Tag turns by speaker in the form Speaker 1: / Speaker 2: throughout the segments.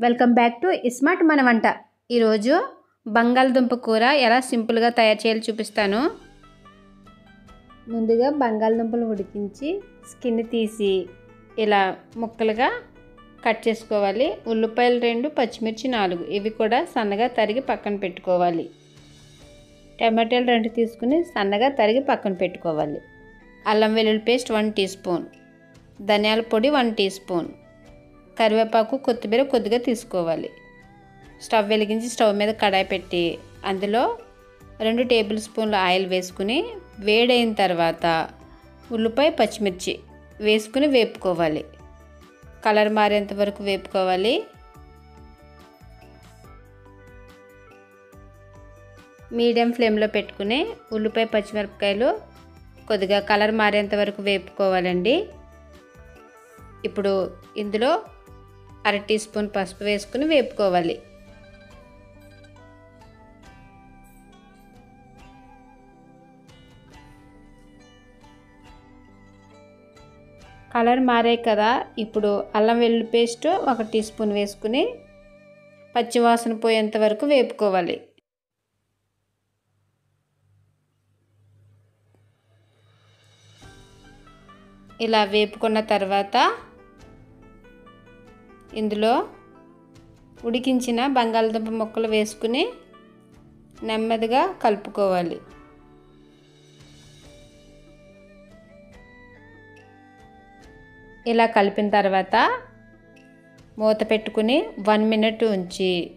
Speaker 1: Welcome back to iSmart మన వంట. ఈరోజు బంగాళదుంప కూర ఎలా సింపుల్గా తయారు చేయాలో చూపిస్తాను. ముందుగా బంగాళదుంపలు ఉడికించి స్కిన్ తీసి ఇలా ముక్కలుగా కట్ చేసుకోవాలి. ఉల్లిపాయలు రెండు పచ్చిమిర్చి నాలుగు. ఇవి కూడా సన్నగా తరిగి పక్కన పెట్టుకోవాలి. టమాటాలు రెండు తీసుకుని సన్నగా తరిగి పక్కన పెట్టుకోవాలి. అల్లం వెల్లుల్లి పేస్ట్ వన్ టీ స్పూన్. ధనియాల పొడి వన్ టీ స్పూన్. కరివేపాకు కొత్తిమీర కొద్దిగా తీసుకోవాలి. స్టవ్ వెలిగించి స్టవ్ మీద కడాయి పెట్టి అందులో రెండు టేబుల్ స్పూన్ల ఆయిల్ వేసుకుని వేడైన తర్వాత ఉల్లిపాయ పచ్చిమిర్చి వేసుకుని వేపుకోవాలి. కలర్ మారేంత వరకు వేపుకోవాలి. మీడియం ఫ్లేమ్లో పెట్టుకుని ఉల్లిపాయ పచ్చిమిరపకాయలు కొద్దిగా కలర్ మారేంత వరకు వేపుకోవాలండి. ఇప్పుడు ఇందులో అర టీ స్పూన్ పసుపు వేసుకుని వేపుకోవాలి. కలర్ మారాయి కదా ఇప్పుడు అల్లం వెల్లుల్లి పేస్ట్ ఒక టీ స్పూన్ వేసుకుని పచ్చివాసన పోయేంత వరకు వేపుకోవాలి. ఇలా వేపుకున్న తర్వాత ఇందులో ఉడికించిన బంగాళదుంప ముక్కలు వేసుకుని నెమ్మదిగా కలుపుకోవాలి. ఇలా కలిపిన తర్వాత మూత పెట్టుకుని వన్ మినిట్ ఉంచి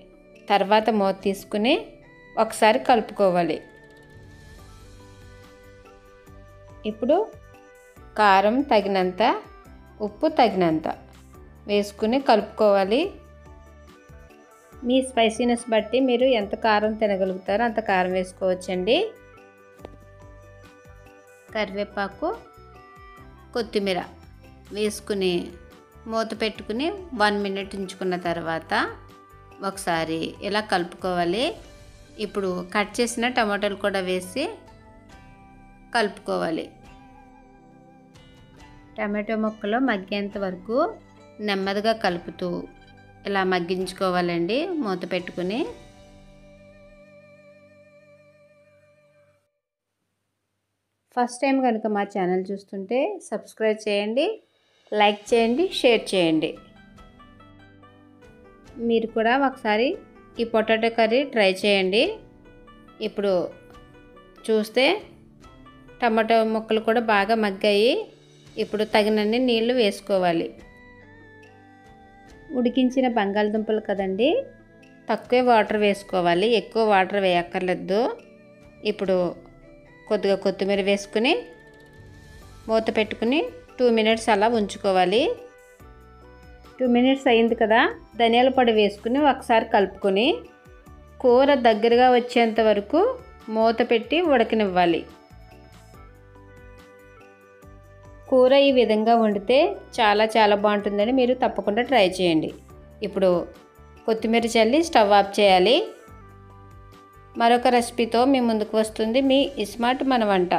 Speaker 1: తర్వాత మూత తీసుకుని ఒకసారి కలుపుకోవాలి. ఇప్పుడు కారం తగినంత ఉప్పు తగినంత వేసుకుని కలుపుకోవాలి. మీ స్పైసీనెస్ బట్టి మీరు ఎంత కారం తినగలుగుతారో అంత కారం వేసుకోవచ్చండి. కరివేపాకు కొత్తిమీర వేసుకుని మూత పెట్టుకుని వన్ మినిట్ ఉంచుకున్న తర్వాత ఒకసారి ఇలా కలుపుకోవాలి. ఇప్పుడు కట్ చేసిన టమాటాలు కూడా వేసి కలుపుకోవాలి. టమాటో ముక్కలు మగ్గేంత వరకు నెమ్మదిగా కలుపుతూ ఇలా మగ్గించుకోవాలండి మూత పెట్టుకుని. ఫస్ట్ టైం కనుక మా ఛానల్ చూస్తుంటే సబ్స్క్రైబ్ చేయండి లైక్ చేయండి షేర్ చేయండి. మీరు కూడా ఒకసారి ఈ పొటాటో కర్రీ ట్రై చేయండి. ఇప్పుడు చూస్తే టమాటో ముక్కలు కూడా బాగా మగ్గాయి. ఇప్పుడు తగినన్ని నీళ్ళు వేసుకోవాలి. ఉడికించిన బంగాళదుంపలు కదండి? తక్కువే వాటర్ వేసుకోవాలి. ఎక్కువ వాటర్ వేయక్కర్లేదు. ఇప్పుడు కొద్దిగా కొత్తిమీర వేసుకుని మూత పెట్టుకుని టూ మినిట్స్ అలా ఉంచుకోవాలి. టూ మినిట్స్ అయింది కదా? ధనియాల పొడి వేసుకుని ఒకసారి కలుపుకొని కూర దగ్గరగా వచ్చేంత వరకు మూత పెట్టి ఉడకనివ్వాలి. కూర ఈ విధంగా వండితే చాలా చాలా బాగుంటుందని మీరు తప్పకుండా ట్రై చేయండి. ఇప్పుడు కొత్తిమీర చల్లి స్టవ్ ఆఫ్ చేయాలి. మరొక రెసిపీతో మీ ముందుకు వస్తుంది మీ ఇస్మార్ట్ మన వంట.